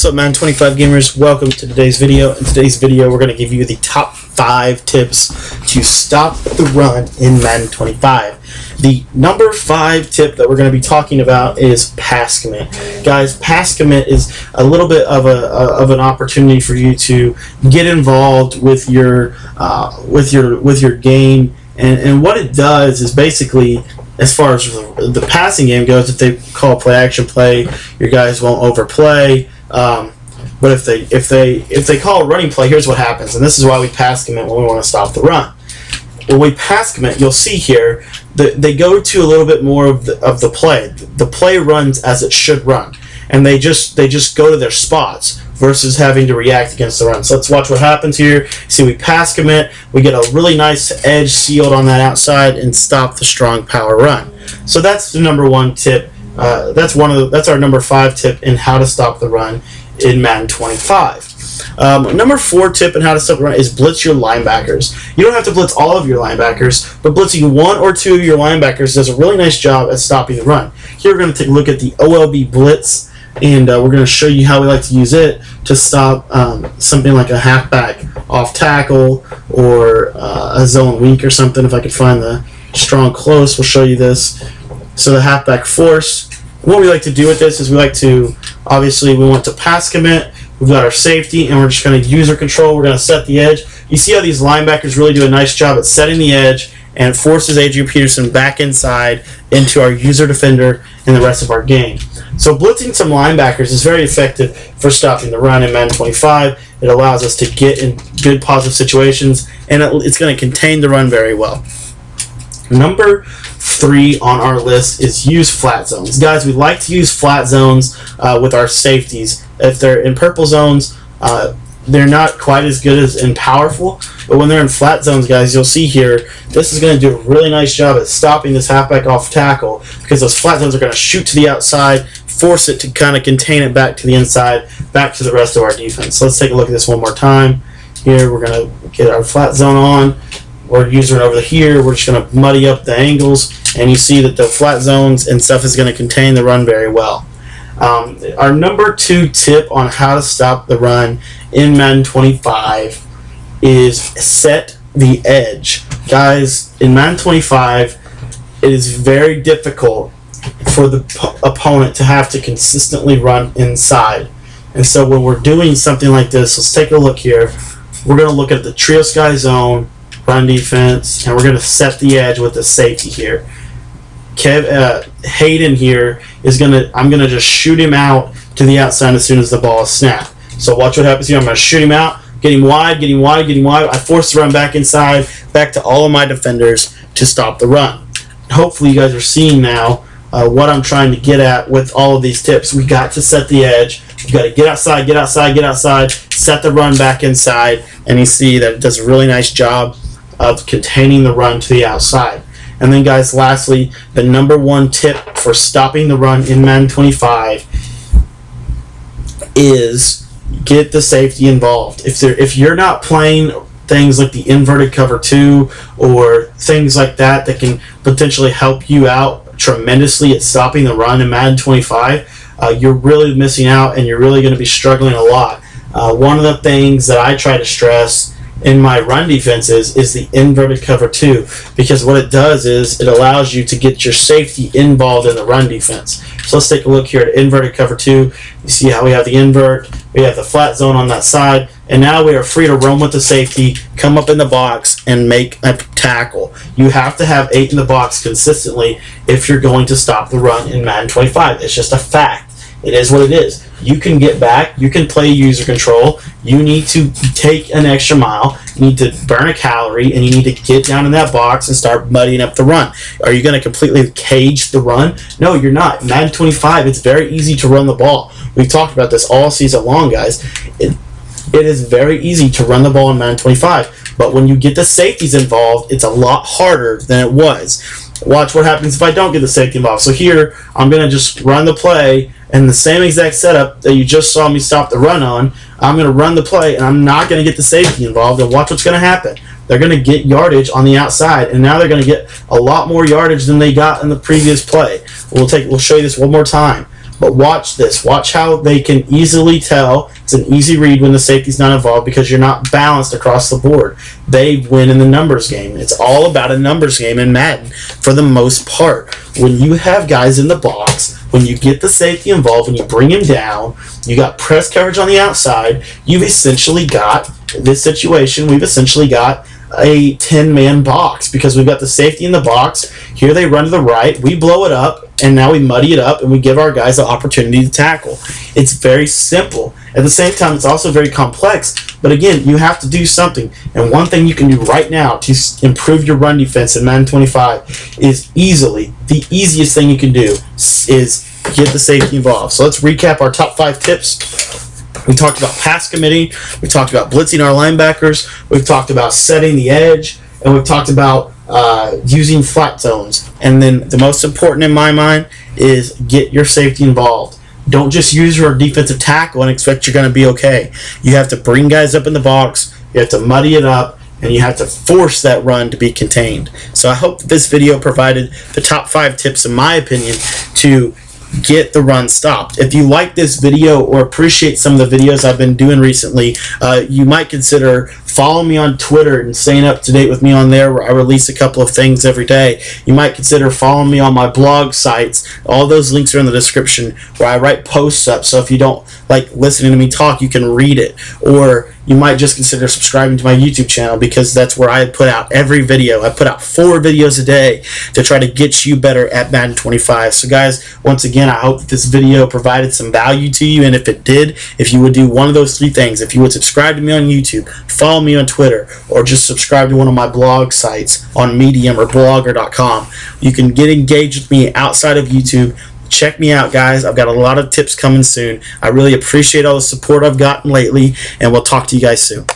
What's up, Madden? 25 gamers. Welcome to today's video. In today's video, we're going to give you the top five tips to stop the run in Madden 25. The number five tip that we're going to be talking about is pass commit. Guys, pass commit is a little bit of a, of an opportunity for you to get involved with your uh, with your with your game. And, and what it does is basically as far as the passing game goes, if they call play action play, your guys won't overplay. Um, but if they if they if they call a running play, here's what happens, and this is why we pass commit when we want to stop the run. When we pass commit, you'll see here that they go to a little bit more of the of the play. The play runs as it should run, and they just they just go to their spots versus having to react against the run. So let's watch what happens here. See, we pass commit, we get a really nice edge sealed on that outside, and stop the strong power run. So that's the number one tip uh, that's one of the, that's our number five tip in how to stop the run in Madden 25. Um, number four tip in how to stop the run is blitz your linebackers. You don't have to blitz all of your linebackers, but blitzing one or two of your linebackers does a really nice job at stopping the run. Here we're going to take a look at the OLB blitz, and uh, we're going to show you how we like to use it to stop um, something like a halfback off tackle or uh, a zone weak or something. If I could find the strong close, we'll show you this. So the halfback force. What we like to do with this is we like to, obviously, we want to pass commit. We've got our safety, and we're just going to user control. We're going to set the edge. You see how these linebackers really do a nice job at setting the edge and forces Adrian Peterson back inside into our user defender and the rest of our game. So blitzing some linebackers is very effective for stopping the run in Madden 25. It allows us to get in good positive situations, and it's going to contain the run very well. Number three on our list is use flat zones. Guys, we like to use flat zones uh, with our safeties. If they're in purple zones, uh, they're not quite as good as and powerful, but when they're in flat zones, guys, you'll see here, this is going to do a really nice job at stopping this halfback off tackle because those flat zones are going to shoot to the outside, force it to kind of contain it back to the inside, back to the rest of our defense. So let's take a look at this one more time. Here, we're going to get our flat zone on we're using it over here. We're just going to muddy up the angles, and you see that the flat zones and stuff is going to contain the run very well. Um, our number two tip on how to stop the run in Madden 25 is set the edge. Guys, in Madden 25, it is very difficult for the opponent to have to consistently run inside. And so when we're doing something like this, let's take a look here. We're going to look at the trio sky zone run defense, and we're going to set the edge with the safety here. Kev uh, Hayden here is going to, I'm going to just shoot him out to the outside as soon as the ball is snapped. So watch what happens here. I'm going to shoot him out, get him wide, get him wide, get him wide. I force the run back inside, back to all of my defenders to stop the run. Hopefully you guys are seeing now uh, what I'm trying to get at with all of these tips. We got to set the edge. You got to get outside, get outside, get outside, set the run back inside, and you see that it does a really nice job of containing the run to the outside. And then, guys, lastly, the number one tip for stopping the run in Madden 25 is get the safety involved. If they if you're not playing things like the inverted cover two or things like that that can potentially help you out tremendously at stopping the run in Madden 25, uh, you're really missing out and you're really going to be struggling a lot. Uh, one of the things that I try to stress in my run defenses is the inverted cover two because what it does is it allows you to get your safety involved in the run defense. So let's take a look here at inverted cover two. You see how we have the invert, we have the flat zone on that side, and now we are free to roam with the safety, come up in the box, and make a tackle. You have to have eight in the box consistently if you're going to stop the run in Madden 25. It's just a fact. It is what it is. You can get back. You can play user control. You need to take an extra mile. You need to burn a calorie, and you need to get down in that box and start muddying up the run. Are you going to completely cage the run? No, you're not. Madden 25, it's very easy to run the ball. We've talked about this all season long, guys. It, it is very easy to run the ball in Madden 25, but when you get the safeties involved, it's a lot harder than it was. Watch what happens if I don't get the safety involved. So here, I'm going to just run the play and the same exact setup that you just saw me stop the run on, I'm going to run the play and I'm not going to get the safety involved. And watch what's going to happen. They're going to get yardage on the outside, and now they're going to get a lot more yardage than they got in the previous play. We'll take, we'll show you this one more time. But watch this. Watch how they can easily tell. It's an easy read when the safety's not involved because you're not balanced across the board. They win in the numbers game. It's all about a numbers game in Madden for the most part. When you have guys in the box, when you get the safety involved, when you bring him down, you got press coverage on the outside, you've essentially got this situation. We've essentially got a 10 man box because we've got the safety in the box. Here they run to the right, we blow it up, and now we muddy it up and we give our guys the opportunity to tackle. It's very simple. At the same time, it's also very complex. But again, you have to do something. And one thing you can do right now to improve your run defense in Madden 25 is easily the easiest thing you can do is get the safety involved. So let's recap our top five tips. We talked about pass committing. We talked about blitzing our linebackers. We've talked about setting the edge, and we've talked about uh, using flat zones. And then the most important in my mind is get your safety involved. Don't just use your defensive tackle and expect you're going to be okay. You have to bring guys up in the box. You have to muddy it up and you have to force that run to be contained. So I hope this video provided the top five tips, in my opinion, to get the run stopped. If you like this video or appreciate some of the videos I've been doing recently, uh, you might consider following me on Twitter and staying up to date with me on there where I release a couple of things every day. You might consider following me on my blog sites. All those links are in the description where I write posts up. So if you don't like listening to me talk, you can read it. Or you might just consider subscribing to my YouTube channel because that's where I put out every video. I put out four videos a day to try to get you better at Madden 25. So guys, once again, I hope this video provided some value to you. And if it did, if you would do one of those three things, if you would subscribe to me on YouTube, follow me on Twitter, or just subscribe to one of my blog sites on Medium or blogger.com, you can get engaged with me outside of YouTube check me out guys. I've got a lot of tips coming soon. I really appreciate all the support i've gotten lately and we'll talk to you guys soon